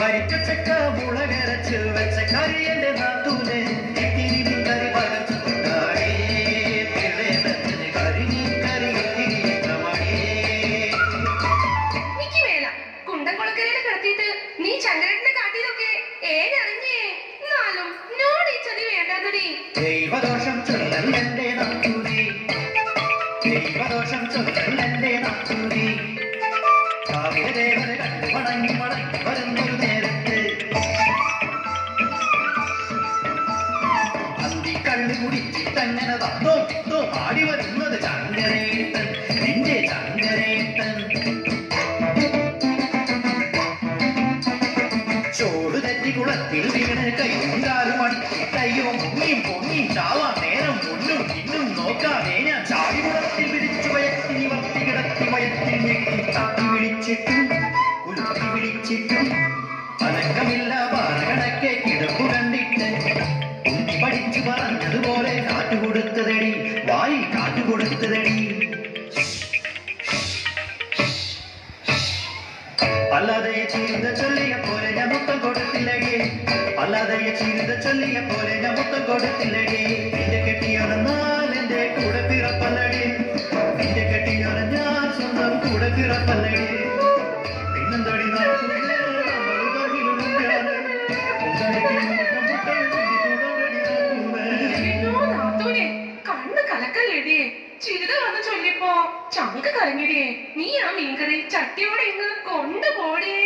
വരിക്കച്ചക്ക മുളകരച്ച് വെച്ച കറിയന്റെ നാത്തൂന് ചന്ദ്രനെ കാട്ടിലൊക്കെ ഏഴറിഞ്ഞേ എന്നാലും നോട് ഈ ചതി വേണ്ടാതടി ദൈവദോഷം ചൊല്ലല്ലേ നത്തൂരി ദൈവദോഷം ചൊല്ലല്ലേ നത്തൂരി കാവിലെ ദേവത കണ്ടു മടങ്ങി മടങ്ങി വരുന്നൊരു നേരത്ത്. അന്തി കള്ളു കുടിച്ചിട്ടങ്ങനെ തന്നോ തിത്തോ ആടി വരുന്നത് ചങ്കരേട്ടൻ തെറ്റി കുളത്തിൽ വീണ് കൈയും കാലും അടിച്ചിട്ടയ്യോ മുങ്ങിയും പൊങ്ങിയും ചാവാൻ നേരം മുന്നും ഇന്നും നോക്കാതെ ഞാൻ ചാടി കുളത്തിൽ പിടിച്ചു വയറ്റി നിവർത്തി കിടത്തി വയറ്റിൽ ഞെക്കി ചാട്ടി വിളിച്ചിട്ടും കുലുക്കി വിളിച്ചിട്ടും. അനക്കമില്ല പാറകണക്കെ കിടപ്പു പഠിച്ചു പറഞ്ഞതുപോലെ കാട്ടുകൊടുത്തതടി വായി കാട്ടുകൊടുത്തതടി അല്ലാതെ ചീരുന്ന ചൊല്ലിയ പോലെ ഞാൻ മുത്തം കൊടുത്തില്ലടി. അല്ലാതെ ചീരുന്ന ചൊല്ലിയ പോലെ ഞാൻ മുത്തം കൊടുത്തില്ലടി. നിന്റെ കെട്ടിയൊരെന്നാൽ എന്റെ കൂടെ പിറപ്പല്ലടി. നിന്റെ കെട്ടിയൊരെ ഞാൻ സ്വന്തം കൂടെ പിറപ്പല്ലടി. പിന്നെന്തടി കണ്ണ് കലക്കല്ലേടിയേ ചിരിത വന്ന് ചൊല്ലിയപ്പോ ചങ്ക് കറങ്ങിടിയേ നീ ആ മീൻകറി ചട്ടിയോടെ ഇന്ന് കൊണ്ടുപോടേ.